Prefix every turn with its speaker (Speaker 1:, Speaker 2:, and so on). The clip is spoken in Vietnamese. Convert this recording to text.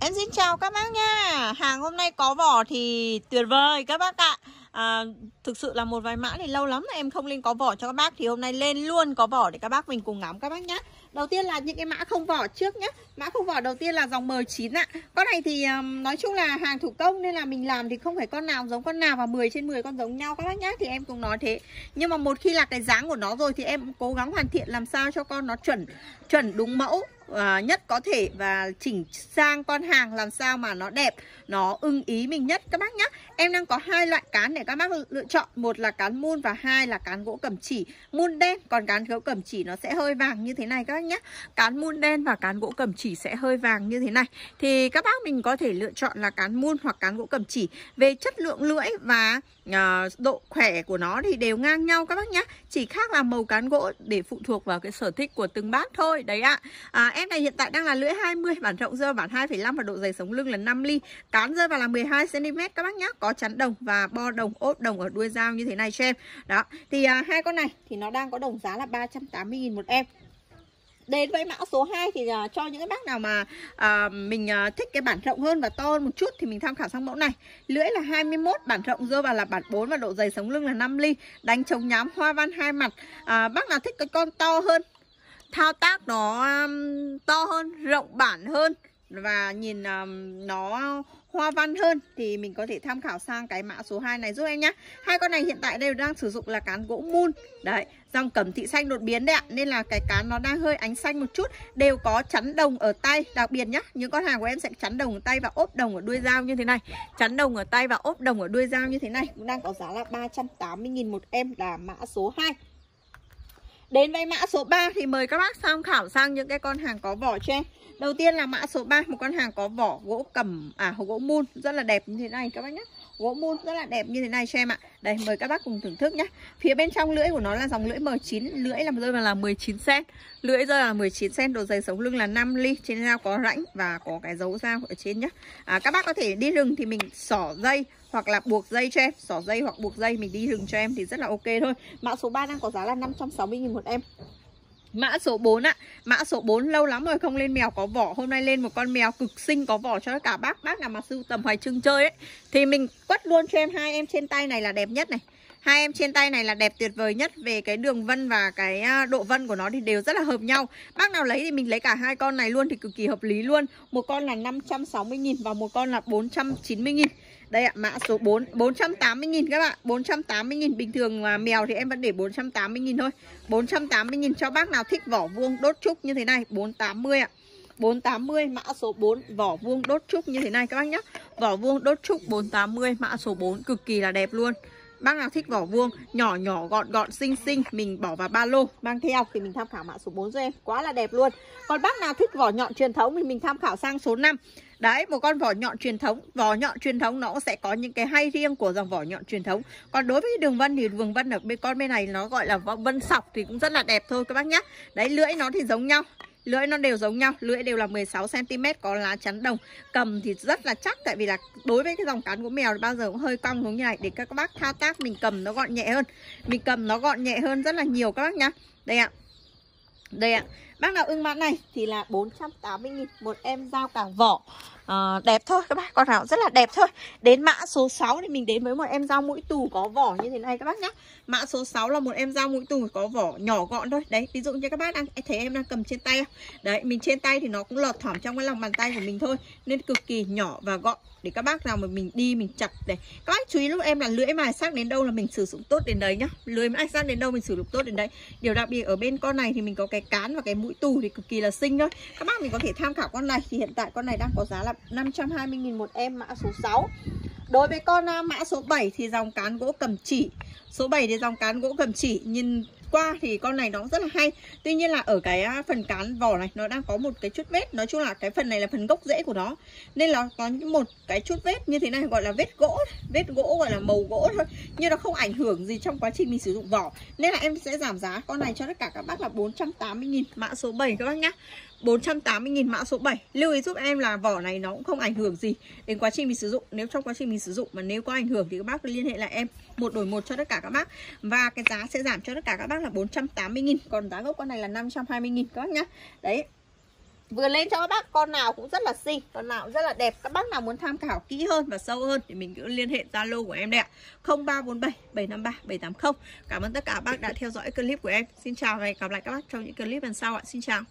Speaker 1: Em xin chào các bác nha. Hàng hôm nay có vỏ thì tuyệt vời các bác ạ. À, Thực sự là một vài mã thì lâu lắm em không lên có vỏ cho các bác Thì hôm nay lên luôn có vỏ để các bác mình cùng ngắm các bác nhé Đầu tiên là những cái mã không vỏ trước nhé Mã không vỏ đầu tiên là dòng M9 ạ. Con này thì um, nói chung là hàng thủ công Nên là mình làm thì không phải con nào giống con nào Và 10 trên 10 con giống nhau các bác nhé Thì em cũng nói thế. Nhưng mà một khi là cái dáng của nó rồi Thì em cố gắng hoàn thiện làm sao cho con nó chuẩn Chuẩn đúng mẫu uh, nhất có thể và chỉnh sang con hàng làm sao mà nó đẹp nó ưng ý mình nhất các bác nhá. em đang có hai loại cán để các bác lựa chọn một là cán mun và hai là cán gỗ cẩm chỉ mun đen còn cán gỗ cẩm chỉ nó sẽ hơi vàng như thế này các bác nhá. cán mun đen và cán gỗ cẩm chỉ sẽ hơi vàng như thế này thì các bác mình có thể lựa chọn là cán mun hoặc cán gỗ cẩm chỉ về chất lượng lưỡi và uh, độ khỏe của nó thì đều ngang nhau các bác nhá. chỉ khác là màu cán gỗ để phụ thuộc vào cái sở thích của từng bác thôi đấy ạ à, em này hiện tại đang là lưỡi 20 bản rộng rơi bản 2,5 và độ dày sống lưng là 5 ly cán rơi vào là 12 cm các bác nhá có chắn đồng và bo đồng ốp đồng ở đuôi dao như thế này cho em đó thì à, hai con này thì nó đang có đồng giá là 380.000 một em Đến với mã số 2 thì uh, cho những cái bác nào mà uh, mình uh, thích cái bản rộng hơn và to hơn một chút thì mình tham khảo sang mẫu này. Lưỡi là 21, bản rộng dơ vào là bản 4 và độ dày sống lưng là 5 ly. Đánh chống nhám hoa văn hai mặt. Uh, bác nào thích cái con to hơn thao tác nó um, to hơn, rộng bản hơn và nhìn um, nó hoa văn hơn thì mình có thể tham khảo sang cái mã số 2 này giúp em nhé. Hai con này hiện tại đều đang sử dụng là cán gỗ mun. Đấy, dòng cẩm thị xanh đột biến đấy ạ. Nên là cái cán nó đang hơi ánh xanh một chút, đều có chắn đồng ở tay, đặc biệt nhá. Những con hàng của em sẽ chắn đồng ở tay và ốp đồng ở đuôi dao như thế này. Chắn đồng ở tay và ốp đồng ở đuôi dao như thế này cũng đang có giá là 380 000 một em là mã số 2. Đến với mã số 3 thì mời các bác tham khảo sang những cái con hàng có vỏ cho em. Đầu tiên là mã số 3 Một con hàng có vỏ gỗ cầm À gỗ mun, rất là đẹp như thế này các bác nhé. Gỗ mun rất là đẹp như thế này cho em ạ. Đây mời các bác cùng thưởng thức nhé Phía bên trong lưỡi của nó là dòng lưỡi M9 Lưỡi là rơi vào là 19cm Lưỡi rơi là 19cm Độ dày sống lưng là 5 ly Trên dao có rãnh và có cái dấu dao ở trên nhé à, Các bác có thể đi rừng thì mình xỏ dây hoặc là buộc dây cho em Xỏ dây hoặc buộc dây mình đi rừng cho em thì rất là ok thôi. Mã số 3 đang có giá là 560.000 một em. Mã số 4 ạ. Mã số 4 lâu lắm rồi không lên mèo, có vỏ. Hôm nay lên một con mèo cực xinh, có vỏ cho cả bác. Bác nào mà sưu tầm hoài trưng chơi ấy, Thì mình quất luôn cho em hai em trên tay này là đẹp nhất này. Hai em trên tay này là đẹp tuyệt vời nhất Về cái đường vân và cái à, độ vân của nó thì đều rất là hợp nhau. Bác nào lấy thì mình lấy cả hai con này luôn thì cực kỳ hợp lý luôn. Một con là 560.000 và một con là 490.000 đây ạ, mã số 4 480.000 các bạn. 480.000 Bình thường mà mèo thì em vẫn để 480.000 thôi. 480.000 cho bác nào thích vỏ vuông đốt trúc như thế này. 480 ạ. 480 mã số 4 vỏ vuông đốt trúc như thế này các bác nhé Vỏ vuông đốt trúc 480 mã số 4 cực kỳ là đẹp luôn. Bác nào thích vỏ vuông nhỏ nhỏ gọn gọn xinh xinh mình bỏ vào ba lô mang theo thì mình tham khảo mã số 4 cho em. Quá là đẹp luôn. Còn bác nào thích vỏ nhọn truyền thống thì mình tham khảo sang số 5 Đấy, một con vỏ nhọn truyền thống. Vỏ nhọn truyền thống nó sẽ có những cái hay riêng của dòng vỏ nhọn truyền thống. Còn đối với đường vân thì đường vân ở bên con bên này nó gọi là vân sọc thì cũng rất là đẹp thôi các bác nhé Đấy, lưỡi nó thì giống nhau. Lưỡi nó đều giống nhau, lưỡi đều là 16cm có lá chắn đồng. Cầm thì rất là chắc tại vì là đối với cái dòng cắn của mèo thì bao giờ cũng hơi cong giống như này. Để các bác thao tác mình cầm nó gọn nhẹ hơn. Mình cầm nó gọn nhẹ hơn rất là nhiều các bác nhá. Đây ạ. Đây ạ. Bác nào ưng mã này thì là 480.000 một em dao cả vỏ. À, Đẹp thôi các bác, con nào rất là đẹp thôi. Đến mã số 6 thì mình đến với một em dao mũi tù có vỏ như thế này các bác nhé Mã số 6 là một em dao mũi tù có vỏ nhỏ gọn thôi. Đấy, ví dụ như các bác đang thấy em đang cầm trên tay không? Đấy, mình trên tay thì nó cũng lọt thỏm trong cái lòng bàn tay của mình thôi. Nên cực kỳ nhỏ và gọn. Để các bác nào mà mình đi mình chặt để. Các bác chú ý lúc em là lưỡi mài sắc đến đâu là mình sử dụng tốt đến đấy nhá. Lưỡi mài sắc đến đâu mình sử dụng tốt đến đấy. Điều đặc biệt ở bên con này thì mình có cái cán và cái mũi mũi tù thì cực kỳ là xinh thôi. Các bác mình có thể tham khảo con này. Thì hiện tại con này đang có giá là 520.000 một em, mã số 6 Đối với con à, mã số 7 thì dòng cán gỗ cầm chỉ. Số 7 thì dòng cán gỗ cầm chỉ. Nhìn qua thì con này nó rất là hay. Tuy nhiên là ở cái à, phần cán vỏ này, Nó đang có một cái chút vết. Nói chung là cái phần này là phần gốc rễ của nó. Nên là có một cái chút vết như thế này, Gọi là vết gỗ Vết gỗ, gọi là màu gỗ thôi. Nhưng nó không ảnh hưởng gì trong quá trình mình sử dụng vỏ. Nên là em sẽ giảm giá con này cho tất cả các bác là 480.000 Mã số 7 các bác nhá. 480.000 mã số 7 Lưu ý giúp em là vỏ này nó cũng không ảnh hưởng gì Đến quá trình mình sử dụng. Nếu trong quá trình mình sử dụng mà nếu có ảnh hưởng Thì các bác liên hệ lại em. Một đổi một cho tất cả các bác. Và cái giá sẽ giảm cho tất cả các bác là 480.000 Còn giá gốc con này là 520.000 các bác nhá. Đấy. Vừa lên cho các bác, con nào cũng rất là xinh, Con nào cũng rất là đẹp. Các bác nào muốn tham khảo kỹ hơn và sâu hơn Thì mình cứ liên hệ Zalo của em đây ạ. 0347 753 780 Cảm ơn tất cả các bác đã theo dõi clip của em. Xin chào và hẹn gặp lại các bác trong những clip lần sau ạ. Xin chào.